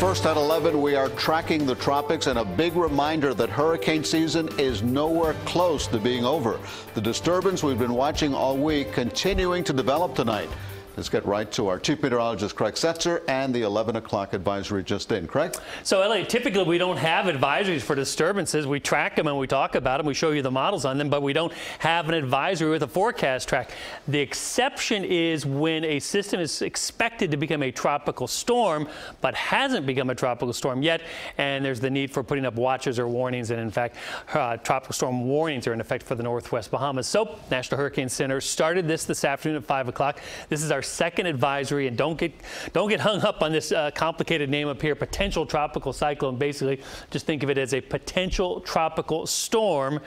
First at 11, we are tracking the tropics and a big reminder that hurricane season is nowhere close to being over. The disturbance we've been watching all week continuing to develop tonight. Let's get right to our chief meteorologist, Craig Setzer, and the 11 o'clock advisory just in. Craig? So, Elliot, typically we don't have advisories for disturbances. We track them and we talk about them. We show you the models on them, but we don't have an advisory with a forecast track. The exception is when a system is expected to become a tropical storm, but hasn't become a tropical storm yet, and there's the need for putting up watches or warnings. And in fact, uh, tropical storm warnings are in effect for the Northwest Bahamas. So, National Hurricane Center started this this afternoon at 5 o'clock. This is our second advisory, and don't get don't get hung up on this uh, complicated name up here, potential tropical cyclone. Basically, just think of it as a potential tropical storm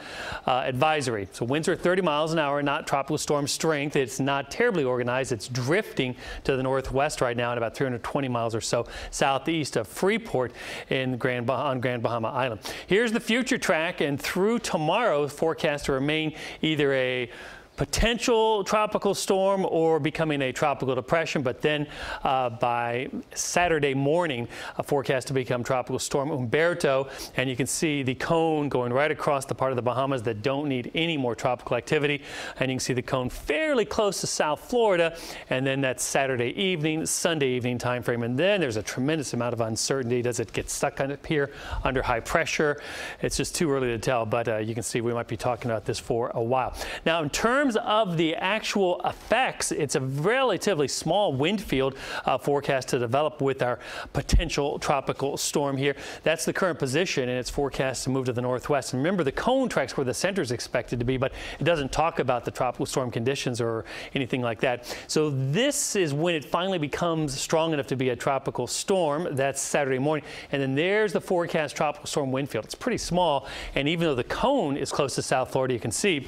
uh, advisory. So winds are 30 miles an hour, not tropical storm strength. It's not terribly organized. It's drifting to the northwest right now at about 320 miles or so southeast of Freeport in Grand on Grand Bahama Island. Here's the future track, and through tomorrow, forecast to remain either a potential tropical storm or becoming a tropical depression, but then uh, by Saturday morning, a forecast to become tropical storm Umberto, and you can see the cone going right across the part of the Bahamas that don't need any more tropical activity, and you can see the cone fairly close to South Florida, and then that's Saturday evening, Sunday evening time frame, and then there's a tremendous amount of uncertainty. Does it get stuck up here under high pressure? It's just too early to tell, but uh, you can see we might be talking about this for a while. Now, in terms terms of the actual effects, it's a relatively small wind field uh, forecast to develop with our potential tropical storm here. That's the current position, and it's forecast to move to the northwest. And remember, the cone tracks where the center is expected to be, but it doesn't talk about the tropical storm conditions or anything like that. So this is when it finally becomes strong enough to be a tropical storm. That's Saturday morning. And then there's the forecast tropical storm wind field. It's pretty small, and even though the cone is close to South Florida, you can see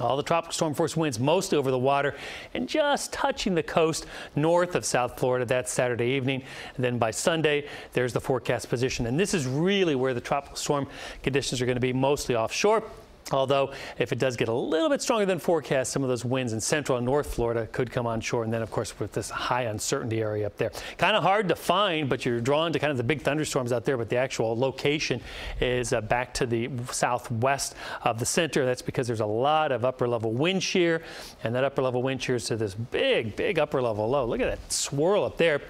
all the tropical storm force winds mostly over the water and just touching the coast north of South Florida. that Saturday evening. And then by Sunday, there's the forecast position. And this is really where the tropical storm conditions are going to be mostly offshore. Although, if it does get a little bit stronger than forecast, some of those winds in central and north Florida could come on shore. And then, of course, with this high uncertainty area up there. Kind of hard to find, but you're drawn to kind of the big thunderstorms out there. But the actual location is uh, back to the southwest of the center. That's because there's a lot of upper level wind shear. And that upper level wind shear is to this big, big upper level low. Look at that swirl up there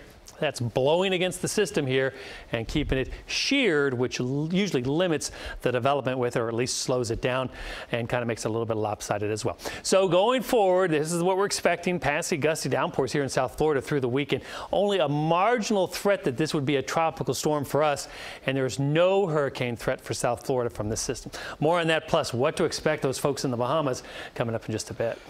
that's blowing against the system here and keeping it sheared, which usually limits the development with, or at least slows it down and kind of makes it a little bit lopsided as well. So going forward, this is what we're expecting, passy, gusty downpours here in South Florida through the weekend. Only a marginal threat that this would be a tropical storm for us, and there's no hurricane threat for South Florida from this system. More on that, plus what to expect those folks in the Bahamas coming up in just a bit.